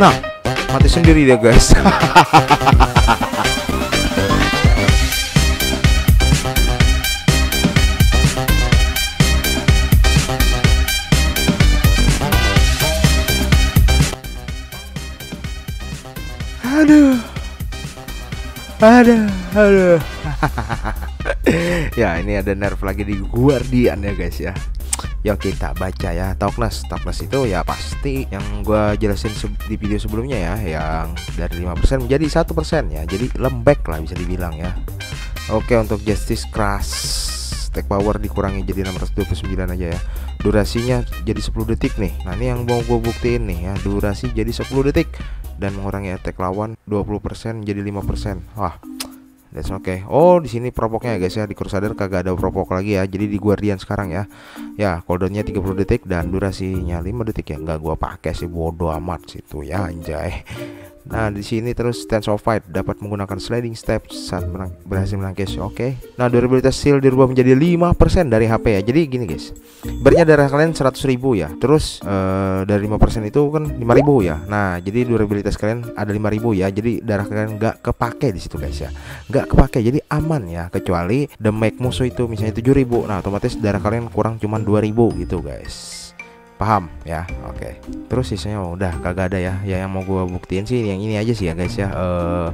Nah, mati sendiri dia guys. aduh, aduh, aduh. ya ini ada nerf lagi di Guardian ya guys ya Yuk kita baca ya. Toughness Toughness itu ya pasti yang gue jelasin di video sebelumnya ya Yang dari 5% menjadi satu persen ya. Jadi lembek lah bisa dibilang ya. Oke untuk Justice Crash Stack power dikurangi jadi 629 aja ya. Durasinya jadi 10 detik nih. Nah ini yang mau gue buktiin nih ya. Durasi jadi 10 detik Dan mengurangi attack lawan 20% jadi 5% Wah That's okay. Oh, di sini propoknya ya guys ya. Di Crusader kagak ada propok lagi ya. Jadi di Guardian sekarang ya. Ya, cooldownnya 30 detik dan durasinya 5 detik ya. Enggak gua pakai sih bodoh amat situ ya anjay. Nah, di sini terus stance of fight dapat menggunakan sliding step saat menang, berhasil menangkis. Oke. Okay. Nah, durabilitas shield dirubah menjadi 5% dari HP ya. Jadi gini guys. Bernya darah kalian 100.000 ya. Terus uh, dari 5% itu kan 5.000 ya. Nah, jadi durabilitas kalian ada 5.000 ya. Jadi darah kalian nggak kepake di situ guys ya. Nggak kepake. Jadi aman ya kecuali damage musuh itu misalnya 7.000. Nah, otomatis darah kalian kurang cuma 2.000 gitu guys paham ya oke. Terus sisanya oh, udah kagak ada ya. Ya yang mau gue buktiin sih yang ini aja sih ya guys ya. Uh,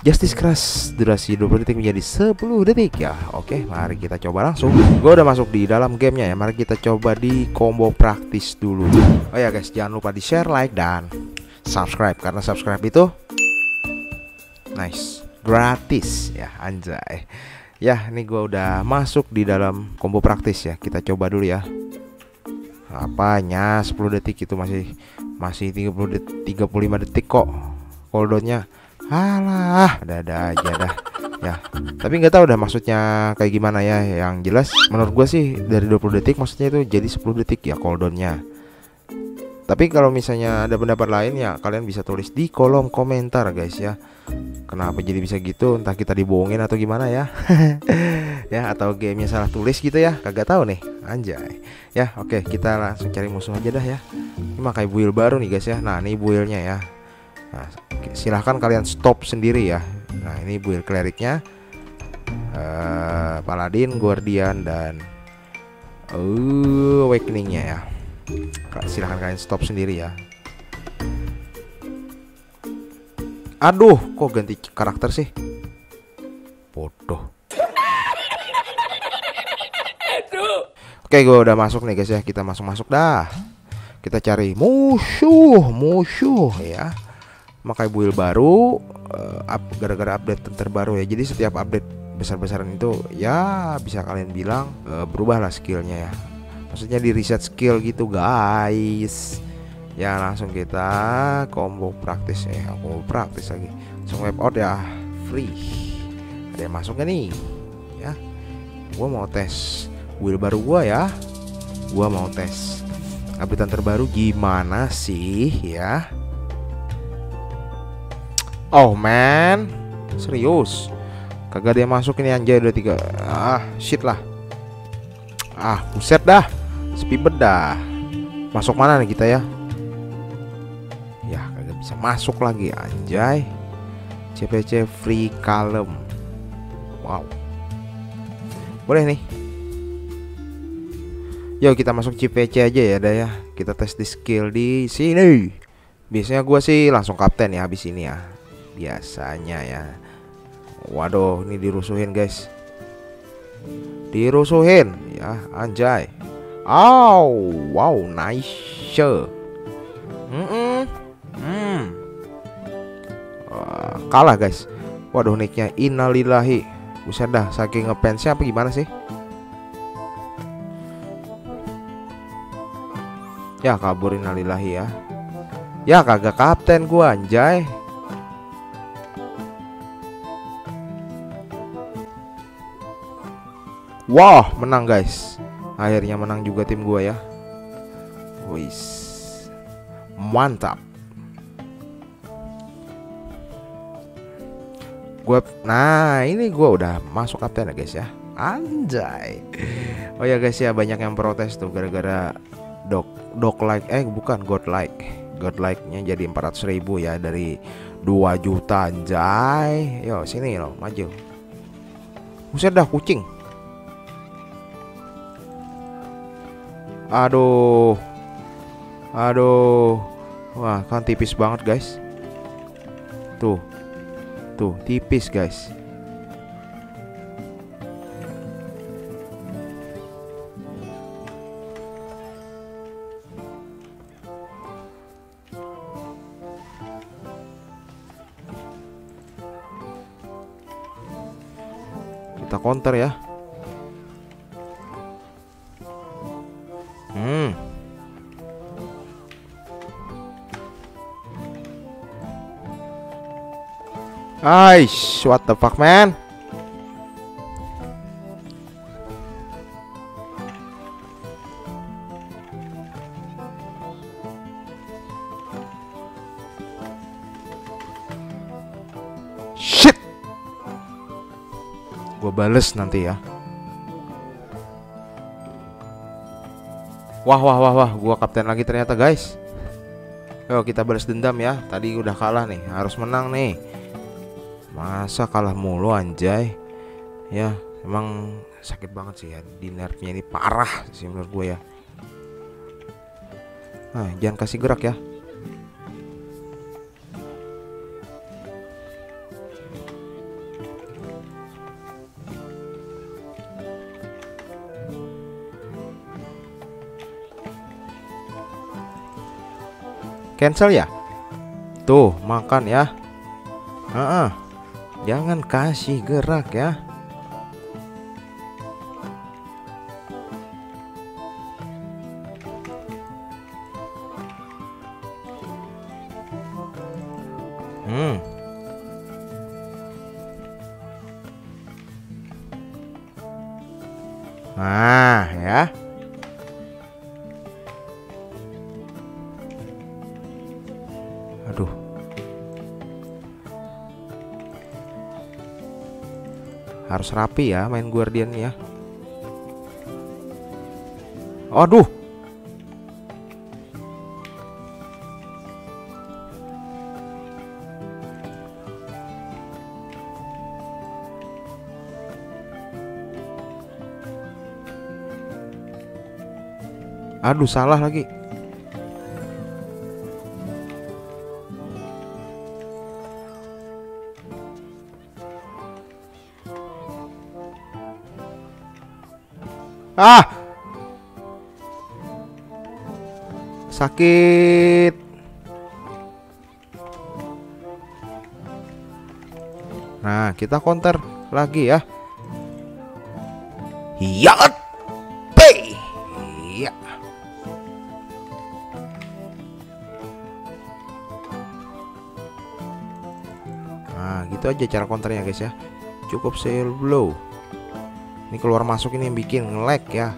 Justice Crash durasi 20 detik menjadi 10 detik ya. Oke mari kita coba langsung. Gue udah masuk di dalam gamenya ya. Mari kita coba di combo praktis dulu. Oh ya guys jangan lupa di share like dan subscribe. Karena subscribe itu nice. Gratis ya anjay. Ya ini gue udah masuk di dalam combo praktis ya. Kita coba dulu ya apanya? 10 detik itu masih masih 30 detik 35 detik kok cooldownnya alah ada-ada aja dah. Ya tapi nggak tahu udah maksudnya kayak gimana ya. Yang jelas menurut gue sih dari 20 detik maksudnya itu jadi 10 detik ya cooldownnya tapi kalau misalnya ada pendapat lain ya kalian bisa tulis di kolom komentar guys ya. Kenapa jadi bisa gitu? Entah kita dibohongin atau gimana ya ya atau gamenya salah tulis gitu ya. Kagak tahu nih. Anjay. Ya oke okay, kita langsung cari musuh aja dah ya. Ini pakai build baru nih guys ya. Nah ini buildnya ya. Nah, silahkan kalian stop sendiri ya. Nah ini build kleriknya. Uh, paladin guardian dan uh, awakeningnya ya. Silahkan kalian stop sendiri ya. Aduh kok ganti karakter sih? Bodoh Oke gue udah masuk nih guys ya. Kita masuk-masuk dah. Kita cari musuh Musuh ya. Makai build baru uh, up Gara-gara update terbaru ya. Jadi setiap update besar-besaran itu Ya bisa kalian bilang uh, Berubah lah skillnya ya. Maksudnya di reset skill gitu guys. Ya langsung kita Combo praktis ya Combo praktis lagi. Langsung web out ya. Free. Ada yang masuk gak nih? Ya Gue mau tes baru gua ya. Gua mau tes. Updatean terbaru gimana sih ya? Oh man. Serius? Kagak dia masuk ini anjay. Udah tiga. Ah shit lah. Ah buset dah. Sepi dah. Masuk mana nih kita ya? Ya kagak bisa masuk lagi anjay. CPC free kalem wow. Boleh nih Yuk kita masuk CPC aja ya dah ya. Kita tes di skill di sini. Biasanya gue sih langsung kapten ya habis ini ya. Biasanya ya. Waduh, ini dirusuhin guys. Dirusuhin ya, anjay. Oh, wow, nice. Mm -mm. Hmm. Wah, kalah guys. Waduh nicknya innalillahi. Buset dah saking ngefansnya apa gimana sih? Ya kaburin alilahi ya. Ya kagak kapten gua anjay. Wah menang guys. Akhirnya menang juga tim gua ya. Wis. Mantap. Gua Nah ini gua udah masuk kapten ya guys ya. Anjay. Oh ya guys ya banyak yang protes tuh gara-gara dog dog like eh bukan god like. God like-nya jadi 400 ribu ya dari 2 juta anjay. Yo sini lo maju. Buset dah kucing. Aduh. Aduh. Wah kan tipis banget guys. Tuh. Tuh tipis guys counter ya Hmm Aish, what the fuck man? Bales nanti ya. Wah wah wah wah, gua kapten lagi ternyata guys. Yo kita balas dendam ya. Tadi udah kalah nih, harus menang nih. Masa kalah mulu anjay Ya emang sakit banget sih ya Di nerfnya ini parah sih menurut gue ya Nah jangan kasih gerak ya Cancel ya Tuh makan ya Ah. Jangan kasih gerak ya. Hmm. Nah, ya. Harus rapi ya main Guardian ya. Aduh. Aduh salah lagi. Ah. Sakit. Nah, kita counter lagi ya. Yat. P. Iya. Nah, gitu aja cara counternya guys ya. Cukup sail blow. Ini keluar masuk ini yang bikin nge-lag ya.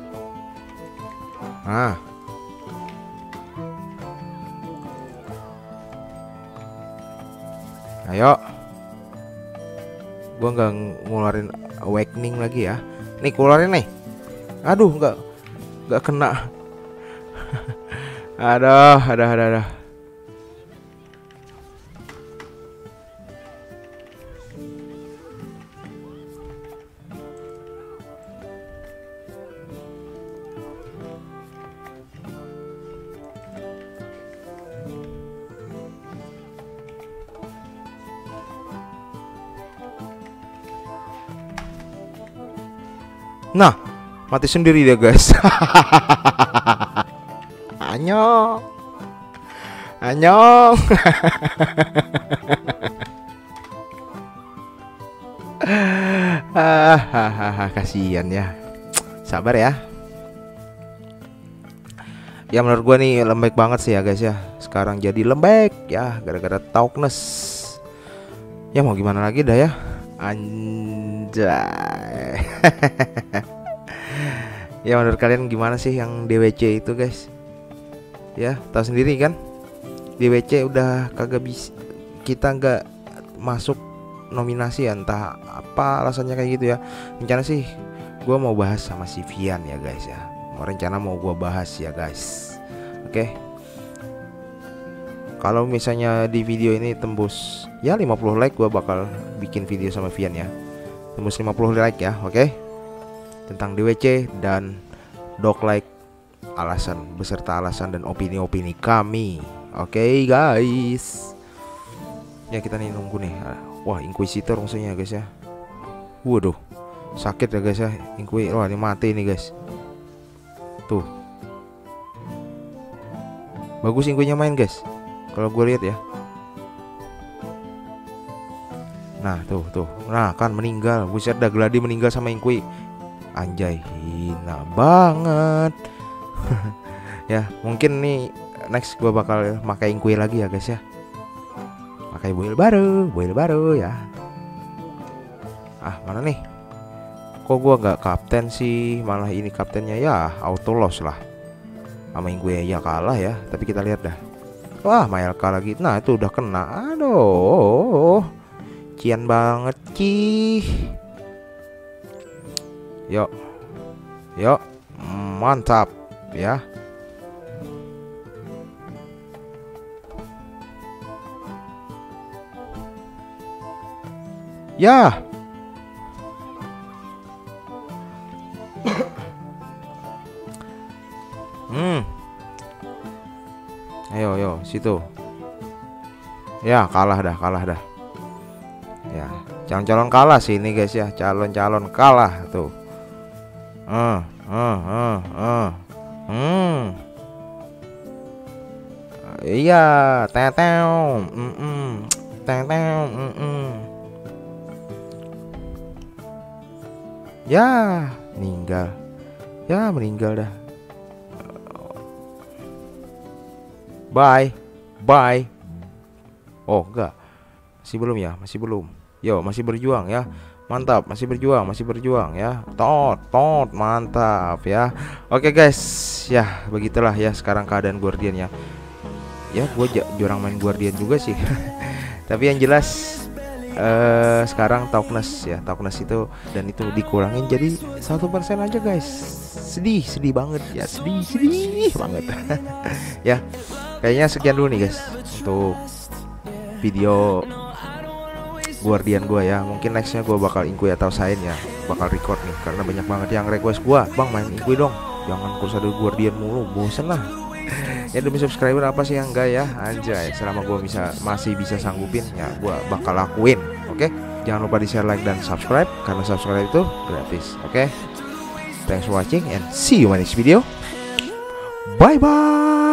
Nah. Ayo. Gua nggak ngeluarin awakening lagi ya. Nih keluarin nih. Aduh, nggak nggak kena. aduh, aduh, aduh, aduh. Nah, mati sendiri dia guys. Anyong. Anyong. Hahaha, kasihan ya. Sabar ya. Ya menurut gua nih lembek banget sih ya guys ya. Sekarang jadi lembek ya gara-gara talkness. Ya mau gimana lagi dah ya. Anjay. ya menurut kalian gimana sih yang DWC itu guys? Ya tahu sendiri kan? DWC udah kagak bisa kita nggak masuk nominasi ya entah apa alasannya kayak gitu ya. Rencana sih gue mau bahas sama si Vian ya guys ya. Rencana mau gue bahas ya guys. Oke. Kalau misalnya di video ini tembus ya 50 like gua bakal bikin video sama Vian ya. Tembus 50 like ya oke? Okay? tentang DWC dan dog like alasan beserta alasan dan opini-opini kami oke okay, guys? Ya kita nih nunggu nih. Wah inquisitor maksudnya guys ya. Waduh sakit ya guys ya. Inquisitor wah ini mati nih guys. Tuh. Bagus inquisinya main guys kalau gue lihat ya. Nah tuh tuh. Nah kan meninggal. Buset dah gladi meninggal sama Inkui anjay hina banget. Ya mungkin nih next gue bakal pakai Inkui lagi ya guys ya. Pakai build baru build baru ya. Ah mana nih? Kok gue gak kapten sih? Malah ini kaptennya ya auto loss lah. Sama gue ya kalah ya. Tapi kita lihat dah Wah, Maelka lagi. Nah, itu udah kena. Aduh. Cian banget, Cih. Yuk. Yuk. Mantap, ya. Ya. Situ. Ya, kalah dah, kalah dah. Ya, calon-calon kalah sih ini guys ya, calon-calon kalah tuh. Uh, uh, uh, uh. Hmm. Iya, teteu. Mm -mm. Teteu. Mm -mm. Ya, meninggal. Ya, meninggal dah. Bye. Bye. Oh, enggak. Masih belum ya? Masih belum. Yo, masih berjuang ya. Mantap, masih berjuang, masih berjuang ya. Tot, tot, mantap ya. Oke guys, ya begitulah ya sekarang keadaan Guardian ya. Ya, gue jarang main Guardian juga sih. Tapi yang jelas uh, sekarang toughness ya toughness itu dan itu dikurangin jadi satu persen aja guys sedih sedih banget ya sedih sedih banget ya kayaknya sekian dulu nih guys untuk video Guardian gue ya. Mungkin nextnya gue bakal Inkui atau Sain ya bakal record nih karena banyak banget yang request gue bang main Inkui dong. Jangan ada Guardian mulu bosen lah. Ya demi subscriber apa sih yang enggak ya? Anjay selama gue bisa masih bisa sanggupin ya gue bakal lakuin oke? Okay? jangan lupa di share like dan subscribe karena subscribe itu gratis oke? Okay? thanks for watching and see you in next video. Bye bye